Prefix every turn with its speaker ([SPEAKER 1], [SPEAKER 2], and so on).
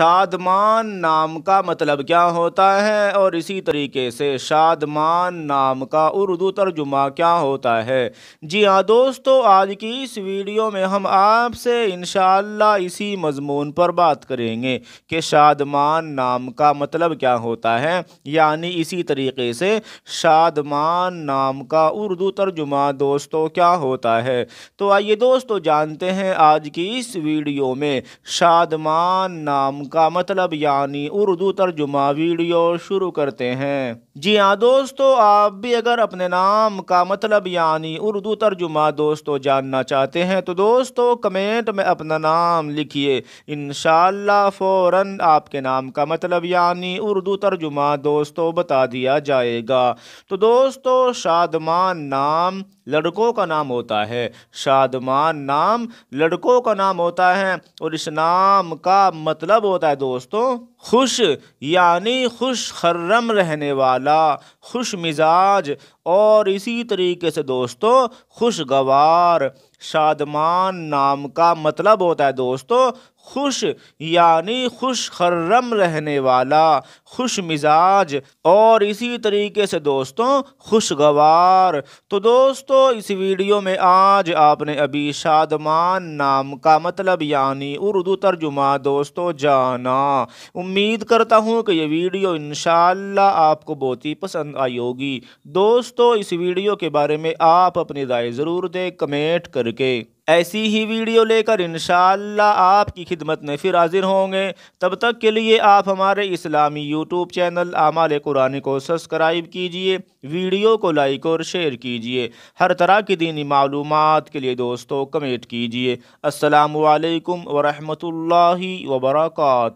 [SPEAKER 1] शादमान नाम का मतलब क्या होता है? और इसी तरीके से शादमान नाम का उर्दू तर्जुमा क्या होता है? जी हाँ दोस्तों, आज की इस वीडियो में हम आपसे इन इसी मजमून पर बात करेंगे कि शादमान नाम का मतलब क्या होता है। यानी इसी तरीके से शादमान नाम का उर्दू तर्जुमा दोस्तों क्या होता है? तो आइए दोस्तों, जानते हैं आज की इस वीडियो में शादमान नाम का मतलब यानी उर्दू तर्जुमा वीडियो शुरू करते हैं। जी हाँ दोस्तों, आप भी अगर अपने नाम का मतलब यानी उर्दू तर्जुमा दोस्तों जानना चाहते हैं तो दोस्तों कमेंट में अपना नाम लिखिए। इन फ़ौर आपके नाम का मतलब यानी उर्दू तर्जुमा दोस्तों बता दिया जाएगा। तो दोस्तों, शादमान नाम लड़कों का नाम होता है शादमान नाम। लड़कों का नाम होता है और इस नाम का मतलब होता है दोस्तों, खुश, यानी खुश खर्रम रहने वाला, खुश मिजाज। और इसी तरीके से दोस्तों, खुशगवार। शादमान नाम का मतलब होता है दोस्तों, खुश, यानी खुश खर्रम रहने वाला, खुश मिजाज। और इसी तरीके से दोस्तों, खुशगवार। तो दोस्तों, इस वीडियो में आज आपने अभी शादमान नाम का मतलब यानी उर्दू तर्जुमा दोस्तों, जाना। उम्मीद करता हूँ कि ये वीडियो इन आपको बहुत ही पसंद आई होगी। दोस्तों, इस वीडियो के बारे में आप अपनी राय ज़रूर दें, कमेंट करके ऐसी ही वीडियो लेकर इन आपकी खिदमत में फिर हाजिर होंगे। तब तक के लिए आप हमारे इस्लामी यूट्यूब चैनल आमाल कुरान को सब्सक्राइब कीजिए, वीडियो को लाइक और शेयर कीजिए। हर तरह की दीनी मालूम के लिए दोस्तों कमेंट कीजिए। असलकम वरहमल वर्का